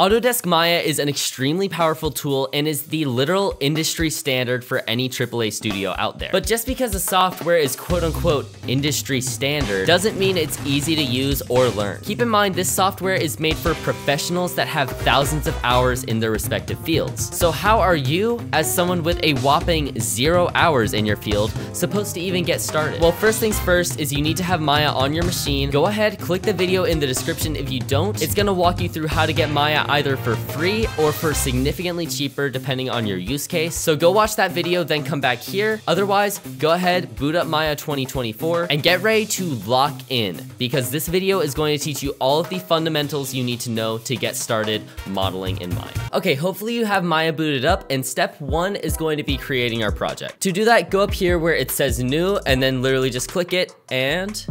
Autodesk Maya is an extremely powerful tool and is the literal industry standard for any AAA studio out there. But just because the software is quote unquote industry standard doesn't mean it's easy to use or learn. Keep in mind this software is made for professionals that have thousands of hours in their respective fields. So how are you, as someone with a whopping zero hours in your field, supposed to even get started? Well, first things first is you need to have Maya on your machine. Go ahead, click the video in the description if you don't. It's gonna walk you through how to get Maya either for free or for significantly cheaper depending on your use case. So go watch that video, then come back here. Otherwise, go ahead, boot up Maya 2024 and get ready to lock in because this video is going to teach you all of the fundamentals you need to know to get started modeling in Maya. Okay, hopefully you have Maya booted up and step one is going to be creating our project. To do that, go up here where it says new and then literally just click it and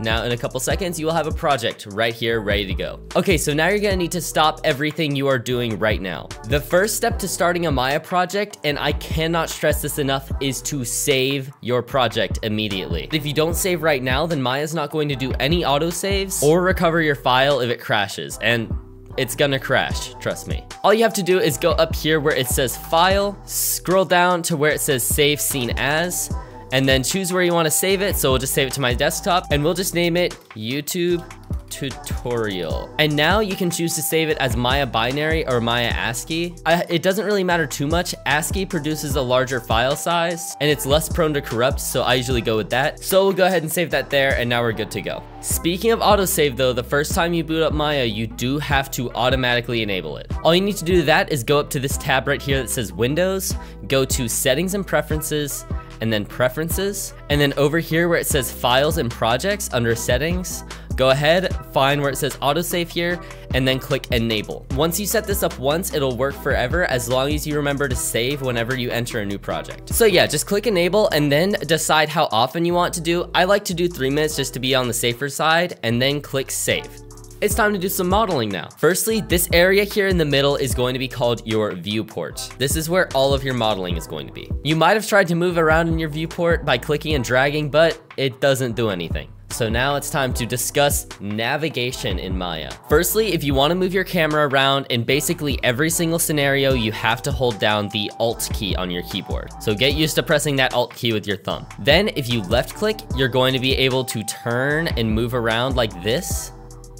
now in a couple seconds, you will have a project right here ready to go. Okay, so now you're gonna need to stop everything you are doing right now. The first step to starting a Maya project, and I cannot stress this enough, is to save your project immediately. If you don't save right now, then Maya's not going to do any auto saves or recover your file if it crashes. And it's gonna crash, trust me. All you have to do is go up here where it says file, scroll down to where it says save scene as, and then choose where you want to save it. So we'll just save it to my desktop and we'll just name it YouTube tutorial. And now you can choose to save it as Maya binary or Maya ASCII. I, it doesn't really matter too much. ASCII produces a larger file size and it's less prone to corrupt, so I usually go with that. So we'll go ahead and save that there and now we're good to go. Speaking of autosave though, the first time you boot up Maya, you do have to automatically enable it. All you need to do that is go up to this tab right here that says Windows, go to Settings and Preferences, and then Preferences, and then over here where it says Files and Projects under Settings, Go ahead, find where it says autosave here, and then click enable. Once you set this up once, it'll work forever as long as you remember to save whenever you enter a new project. So yeah, just click enable and then decide how often you want to do. I like to do three minutes just to be on the safer side, and then click save. It's time to do some modeling now. Firstly, this area here in the middle is going to be called your viewport. This is where all of your modeling is going to be. You might have tried to move around in your viewport by clicking and dragging, but it doesn't do anything. So now it's time to discuss navigation in Maya. Firstly, if you want to move your camera around, in basically every single scenario, you have to hold down the Alt key on your keyboard. So get used to pressing that Alt key with your thumb. Then if you left click, you're going to be able to turn and move around like this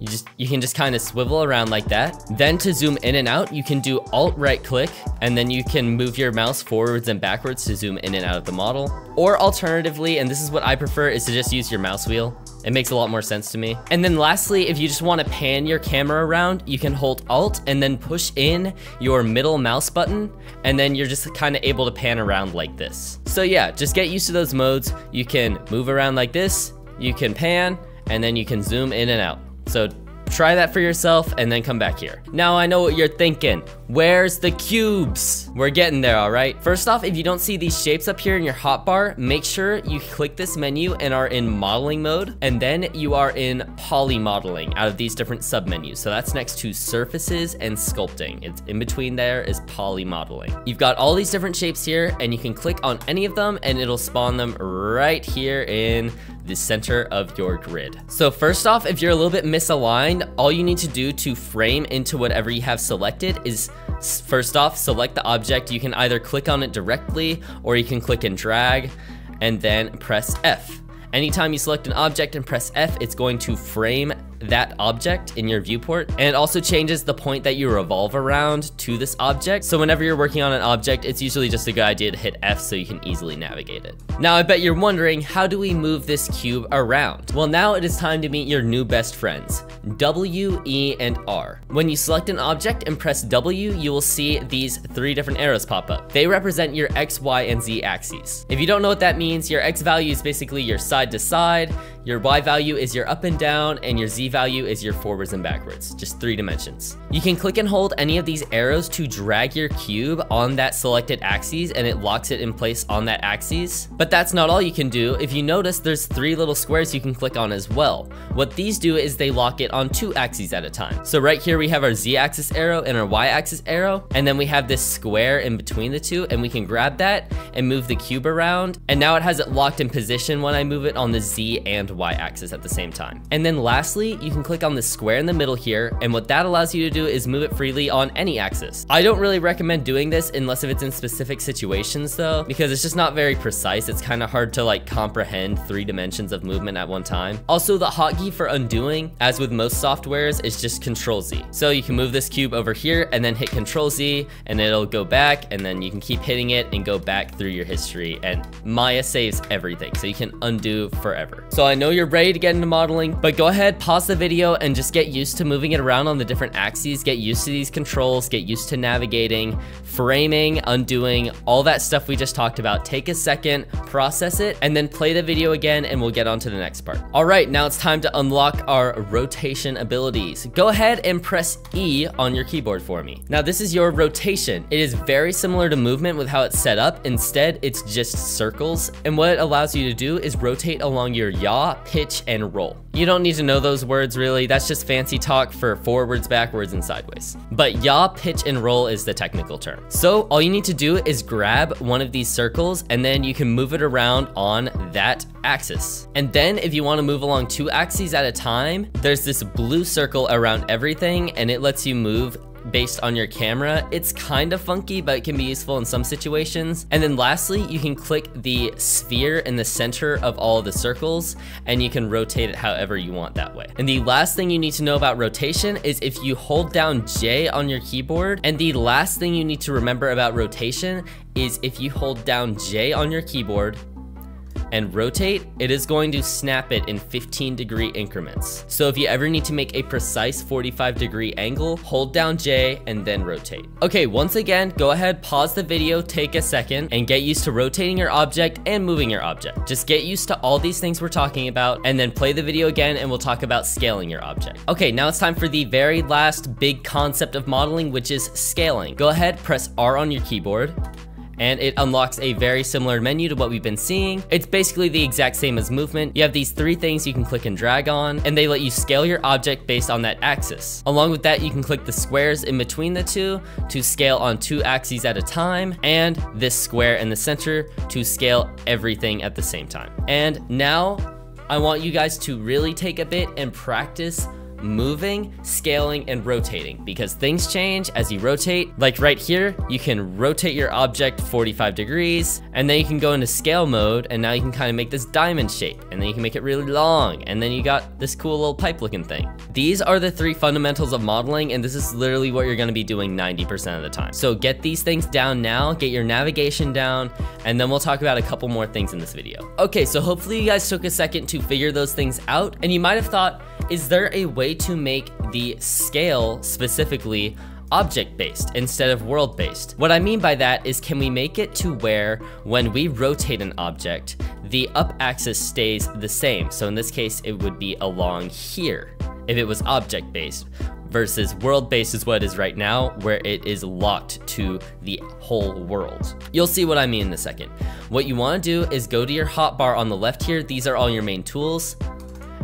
you just you can just kind of swivel around like that. Then to zoom in and out, you can do alt right click and then you can move your mouse forwards and backwards to zoom in and out of the model. Or alternatively, and this is what I prefer, is to just use your mouse wheel. It makes a lot more sense to me. And then lastly, if you just want to pan your camera around, you can hold alt and then push in your middle mouse button and then you're just kind of able to pan around like this. So yeah, just get used to those modes. You can move around like this, you can pan, and then you can zoom in and out. So try that for yourself and then come back here. Now I know what you're thinking. Where's the cubes? We're getting there, all right? First off, if you don't see these shapes up here in your hotbar, make sure you click this menu and are in modeling mode, and then you are in poly modeling out of these different submenus. So that's next to surfaces and sculpting. It's in between there is poly modeling. You've got all these different shapes here, and you can click on any of them and it'll spawn them right here in the center of your grid. So first off, if you're a little bit misaligned, all you need to do to frame into whatever you have selected is First off, select the object. You can either click on it directly or you can click and drag and then press F. Anytime you select an object and press F, it's going to frame that object in your viewport. And it also changes the point that you revolve around to this object. So whenever you're working on an object, it's usually just a good idea to hit F so you can easily navigate it. Now I bet you're wondering, how do we move this cube around? Well now it is time to meet your new best friends, W, E, and R. When you select an object and press W, you will see these three different arrows pop up. They represent your X, Y, and Z axes. If you don't know what that means, your X value is basically your side to side, your Y value is your up and down, and your Z value is your forwards and backwards, just three dimensions. You can click and hold any of these arrows to drag your cube on that selected axis and it locks it in place on that axis. But that's not all you can do. If you notice, there's three little squares you can click on as well. What these do is they lock it on two axes at a time. So right here we have our Z axis arrow and our Y axis arrow, and then we have this square in between the two, and we can grab that and move the cube around, and now it has it locked in position when I move it on the Z and Y axis at the same time. And then lastly, you can click on the square in the middle here, and what that allows you to do is move it freely on any axis. I don't really recommend doing this unless if it's in specific situations though, because it's just not very precise. It's kind of hard to like comprehend three dimensions of movement at one time. Also, the hotkey for undoing, as with most softwares, is just Control Z. So you can move this cube over here and then hit Control Z, and it'll go back, and then you can keep hitting it and go back through your history. And Maya saves everything, so you can undo forever. So I know you're ready to get into modeling, but go ahead, pause the video, and just get used to moving it around on the different axes, get used to these controls, get used to navigating, framing, undoing, all that stuff we just talked about. Take a second, process it, and then play the video again, and we'll get on to the next part. All right, now it's time to unlock our rotation abilities. Go ahead and press E on your keyboard for me. Now this is your rotation. It is very similar to movement with how it's set up. Instead, it's just circles, and what it allows you to do is rotate along your yaw, pitch, and roll. You don't need to know those words really, that's just fancy talk for forwards, backwards, and sideways. But yaw, pitch, and roll is the technical term. So all you need to do is grab one of these circles and then you can move it around on that axis. And then if you wanna move along two axes at a time, there's this blue circle around everything and it lets you move based on your camera. It's kind of funky, but it can be useful in some situations. And then lastly, you can click the sphere in the center of all the circles and you can rotate it however you want that way. And the last thing you need to know about rotation is if you hold down J on your keyboard, and the last thing you need to remember about rotation is if you hold down J on your keyboard, and rotate, it is going to snap it in 15 degree increments. So if you ever need to make a precise 45 degree angle, hold down J and then rotate. Okay, once again, go ahead, pause the video, take a second, and get used to rotating your object and moving your object. Just get used to all these things we're talking about, and then play the video again and we'll talk about scaling your object. Okay, now it's time for the very last big concept of modeling, which is scaling. Go ahead, press R on your keyboard, and it unlocks a very similar menu to what we've been seeing. It's basically the exact same as movement. You have these three things you can click and drag on, and they let you scale your object based on that axis. Along with that, you can click the squares in between the two to scale on two axes at a time, and this square in the center to scale everything at the same time. And now, I want you guys to really take a bit and practice moving, scaling, and rotating because things change as you rotate. Like right here, you can rotate your object 45 degrees and then you can go into scale mode and now you can kind of make this diamond shape and then you can make it really long and then you got this cool little pipe looking thing. These are the three fundamentals of modeling and this is literally what you're gonna be doing 90% of the time. So get these things down now, get your navigation down, and then we'll talk about a couple more things in this video. Okay, so hopefully you guys took a second to figure those things out and you might have thought, is there a way to make the scale specifically object-based instead of world-based. What I mean by that is can we make it to where when we rotate an object, the up axis stays the same. So in this case, it would be along here if it was object-based versus world-based is what it is right now, where it is locked to the whole world. You'll see what I mean in a second. What you wanna do is go to your hotbar on the left here. These are all your main tools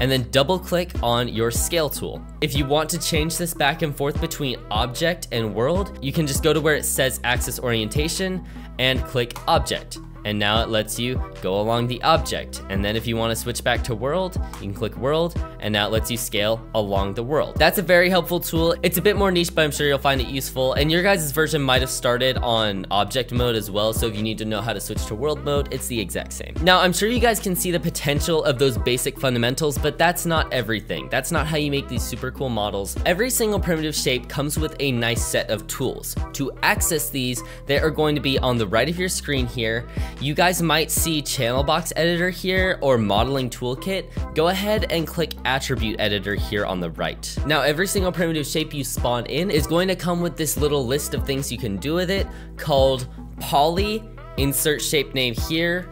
and then double click on your scale tool. If you want to change this back and forth between object and world, you can just go to where it says axis orientation and click object and now it lets you go along the object. And then if you wanna switch back to world, you can click world, and now it lets you scale along the world. That's a very helpful tool. It's a bit more niche, but I'm sure you'll find it useful. And your guys' version might have started on object mode as well, so if you need to know how to switch to world mode, it's the exact same. Now, I'm sure you guys can see the potential of those basic fundamentals, but that's not everything. That's not how you make these super cool models. Every single primitive shape comes with a nice set of tools. To access these, they are going to be on the right of your screen here. You guys might see channel box editor here or modeling toolkit. Go ahead and click attribute editor here on the right. Now every single primitive shape you spawn in is going to come with this little list of things you can do with it called poly, insert shape name here,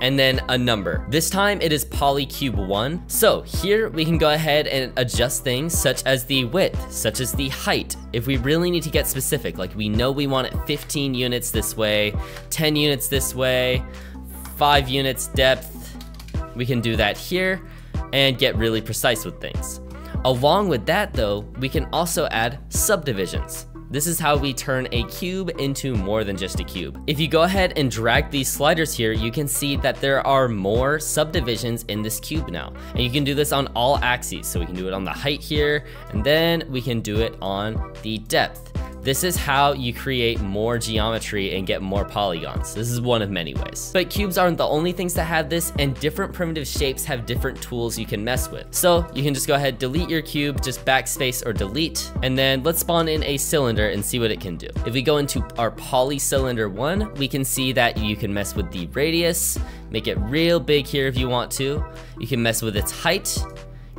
and then a number. This time it is polycube 1. So here we can go ahead and adjust things such as the width, such as the height. If we really need to get specific, like we know we want it 15 units this way, 10 units this way, 5 units depth, we can do that here and get really precise with things. Along with that though, we can also add subdivisions. This is how we turn a cube into more than just a cube. If you go ahead and drag these sliders here, you can see that there are more subdivisions in this cube now. And you can do this on all axes. So we can do it on the height here, and then we can do it on the depth. This is how you create more geometry and get more polygons. This is one of many ways. But cubes aren't the only things that have this and different primitive shapes have different tools you can mess with. So you can just go ahead, delete your cube, just backspace or delete, and then let's spawn in a cylinder and see what it can do. If we go into our poly cylinder one, we can see that you can mess with the radius, make it real big here if you want to. You can mess with its height,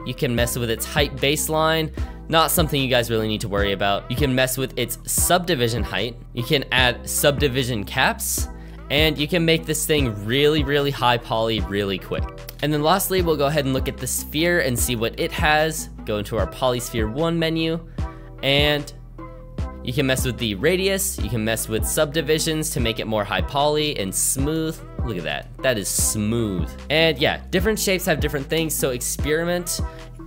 you can mess with its height baseline, not something you guys really need to worry about. You can mess with its subdivision height. You can add subdivision caps. And you can make this thing really, really high poly really quick. And then lastly, we'll go ahead and look at the sphere and see what it has. Go into our Polysphere 1 menu. And you can mess with the radius, you can mess with subdivisions to make it more high poly and smooth. Look at that, that is smooth. And yeah, different shapes have different things, so experiment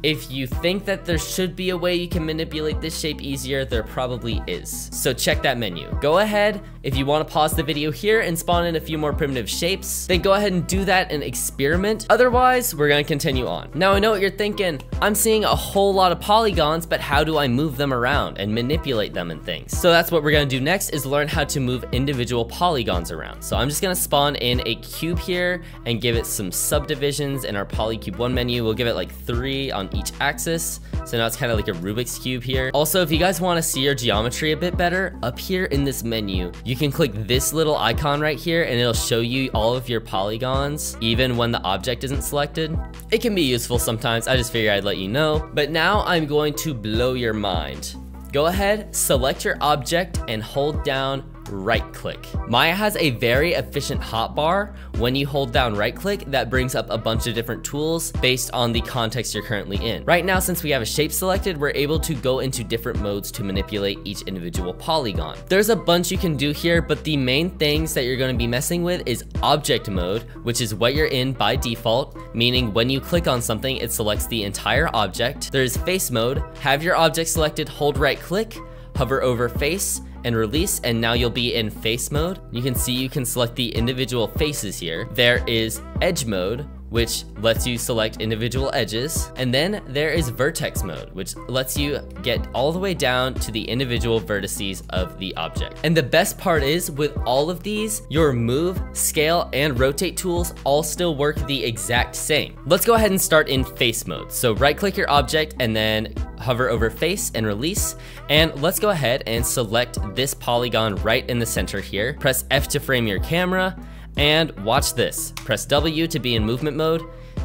if you think that there should be a way you can manipulate this shape easier, there probably is. So check that menu. Go ahead, if you wanna pause the video here and spawn in a few more primitive shapes, then go ahead and do that and experiment. Otherwise, we're gonna continue on. Now I know what you're thinking, I'm seeing a whole lot of polygons, but how do I move them around and manipulate them and things? So that's what we're gonna do next is learn how to move individual polygons around. So I'm just gonna spawn in a cube here and give it some subdivisions in our polycube one menu. We'll give it like three on each axis. So now it's kind of like a Rubik's Cube here. Also, if you guys want to see your geometry a bit better, up here in this menu, you can click this little icon right here and it'll show you all of your polygons, even when the object isn't selected. It can be useful sometimes, I just figured I'd let you know. But now I'm going to blow your mind. Go ahead, select your object and hold down right click. Maya has a very efficient hotbar. When you hold down right click, that brings up a bunch of different tools based on the context you're currently in. Right now, since we have a shape selected, we're able to go into different modes to manipulate each individual polygon. There's a bunch you can do here, but the main things that you're gonna be messing with is object mode, which is what you're in by default, meaning when you click on something, it selects the entire object. There's face mode, have your object selected, hold right click, hover over face, and release, and now you'll be in face mode. You can see you can select the individual faces here. There is edge mode, which lets you select individual edges. And then there is vertex mode, which lets you get all the way down to the individual vertices of the object. And the best part is with all of these, your move, scale, and rotate tools all still work the exact same. Let's go ahead and start in face mode. So right click your object and then hover over face and release. And let's go ahead and select this polygon right in the center here. Press F to frame your camera and watch this. Press W to be in movement mode.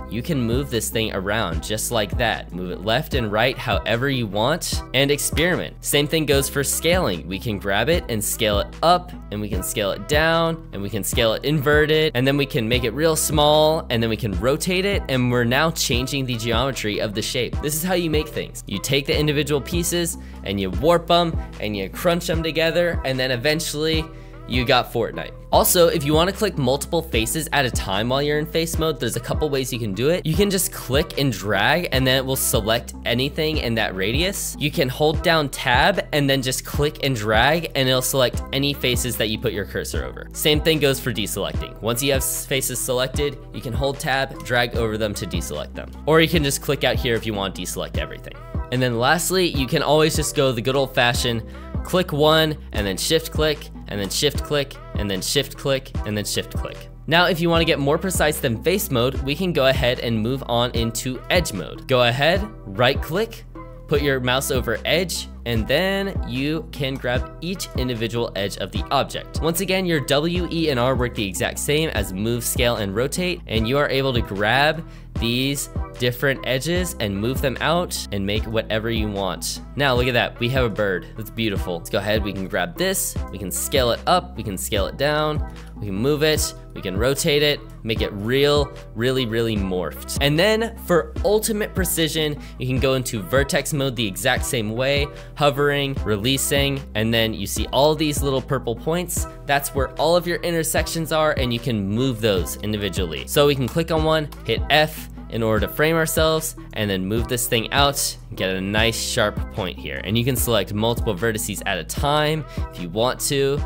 You can move this thing around just like that. Move it left and right however you want and experiment. Same thing goes for scaling. We can grab it and scale it up and we can scale it down and we can scale it inverted and then we can make it real small and then we can rotate it and we're now changing the geometry of the shape. This is how you make things. You take the individual pieces and you warp them and you crunch them together and then eventually you got Fortnite. Also, if you wanna click multiple faces at a time while you're in face mode, there's a couple ways you can do it. You can just click and drag and then it will select anything in that radius. You can hold down tab and then just click and drag and it'll select any faces that you put your cursor over. Same thing goes for deselecting. Once you have faces selected, you can hold tab, drag over them to deselect them. Or you can just click out here if you want to deselect everything. And then lastly, you can always just go the good old fashioned click one and then shift click and then shift click and then shift click and then shift click. Now, if you wanna get more precise than face mode, we can go ahead and move on into edge mode. Go ahead, right click, put your mouse over edge, and then you can grab each individual edge of the object. Once again, your W, E, and R work the exact same as move, scale, and rotate, and you are able to grab these different edges and move them out and make whatever you want. Now look at that, we have a bird, that's beautiful. Let's go ahead, we can grab this, we can scale it up, we can scale it down, we can move it, we can rotate it, make it real, really, really morphed. And then for ultimate precision, you can go into vertex mode the exact same way, hovering, releasing, and then you see all these little purple points. That's where all of your intersections are and you can move those individually. So we can click on one, hit F, in order to frame ourselves and then move this thing out get a nice sharp point here. And you can select multiple vertices at a time if you want to.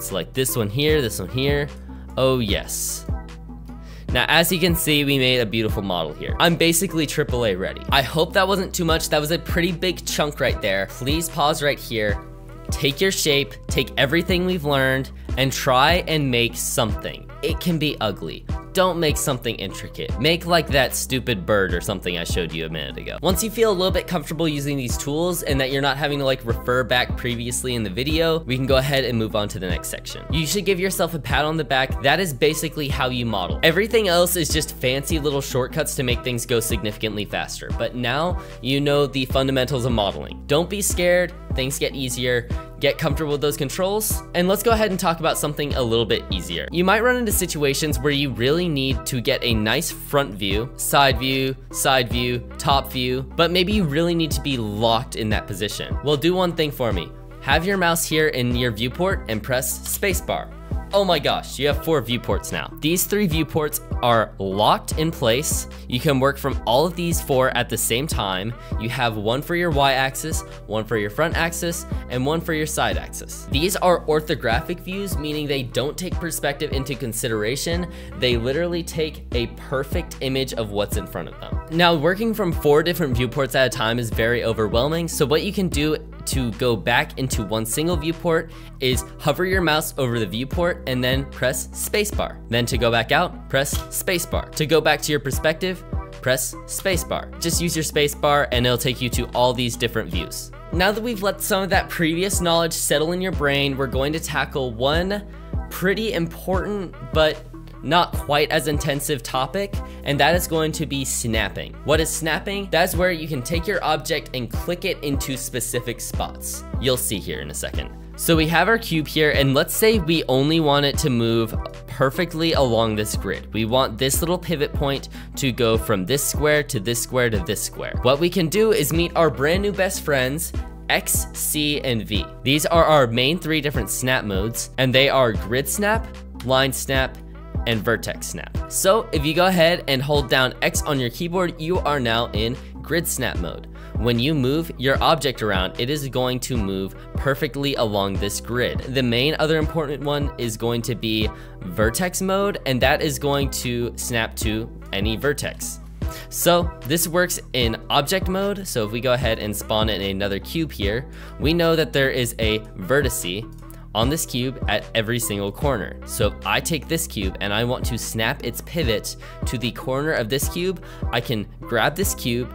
Select this one here, this one here. Oh yes. Now, as you can see, we made a beautiful model here. I'm basically AAA ready. I hope that wasn't too much. That was a pretty big chunk right there. Please pause right here. Take your shape, take everything we've learned, and try and make something. It can be ugly don't make something intricate. Make like that stupid bird or something I showed you a minute ago. Once you feel a little bit comfortable using these tools and that you're not having to like refer back previously in the video, we can go ahead and move on to the next section. You should give yourself a pat on the back. That is basically how you model. Everything else is just fancy little shortcuts to make things go significantly faster. But now you know the fundamentals of modeling. Don't be scared, things get easier get comfortable with those controls, and let's go ahead and talk about something a little bit easier. You might run into situations where you really need to get a nice front view, side view, side view, top view, but maybe you really need to be locked in that position. Well, do one thing for me. Have your mouse here in your viewport and press spacebar. Oh my gosh, you have four viewports now. These three viewports are locked in place. You can work from all of these four at the same time. You have one for your y-axis, one for your front axis, and one for your side axis. These are orthographic views, meaning they don't take perspective into consideration. They literally take a perfect image of what's in front of them. Now, working from four different viewports at a time is very overwhelming, so what you can do to go back into one single viewport is hover your mouse over the viewport and then press spacebar. Then to go back out, press spacebar. To go back to your perspective, press spacebar. Just use your spacebar and it'll take you to all these different views. Now that we've let some of that previous knowledge settle in your brain, we're going to tackle one pretty important but not quite as intensive topic, and that is going to be snapping. What is snapping? That's where you can take your object and click it into specific spots. You'll see here in a second. So we have our cube here, and let's say we only want it to move perfectly along this grid. We want this little pivot point to go from this square to this square to this square. What we can do is meet our brand new best friends, X, C, and V. These are our main three different snap modes, and they are grid snap, line snap, and vertex snap. So if you go ahead and hold down X on your keyboard, you are now in grid snap mode. When you move your object around, it is going to move perfectly along this grid. The main other important one is going to be vertex mode, and that is going to snap to any vertex. So this works in object mode. So if we go ahead and spawn in another cube here, we know that there is a vertice on this cube at every single corner. So if I take this cube and I want to snap its pivot to the corner of this cube, I can grab this cube,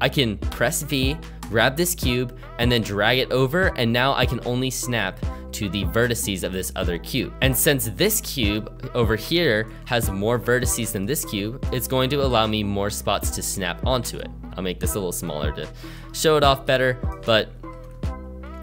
I can press V, grab this cube, and then drag it over, and now I can only snap to the vertices of this other cube. And since this cube over here has more vertices than this cube, it's going to allow me more spots to snap onto it. I'll make this a little smaller to show it off better, but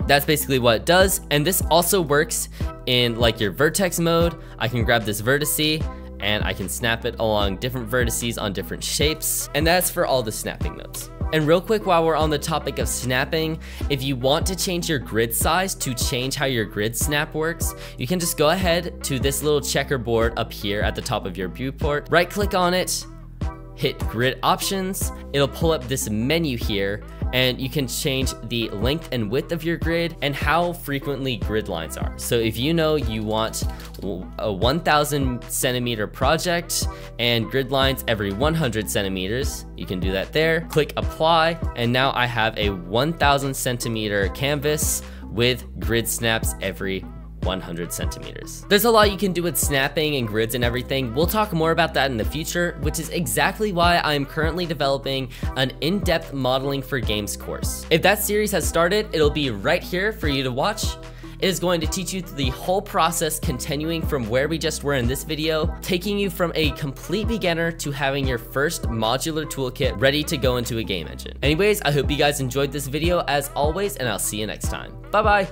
that's basically what it does. And this also works in like your vertex mode. I can grab this vertice and I can snap it along different vertices on different shapes. And that's for all the snapping modes. And real quick while we're on the topic of snapping, if you want to change your grid size to change how your grid snap works, you can just go ahead to this little checkerboard up here at the top of your viewport, right click on it, hit grid options, it'll pull up this menu here and you can change the length and width of your grid and how frequently grid lines are. So if you know you want a 1000 centimeter project and grid lines every 100 centimeters, you can do that there. Click apply and now I have a 1000 centimeter canvas with grid snaps every 100 centimeters. There's a lot you can do with snapping and grids and everything. We'll talk more about that in the future, which is exactly why I'm currently developing an in-depth modeling for games course. If that series has started, it'll be right here for you to watch. It is going to teach you the whole process continuing from where we just were in this video, taking you from a complete beginner to having your first modular toolkit ready to go into a game engine. Anyways, I hope you guys enjoyed this video as always, and I'll see you next time. Bye bye!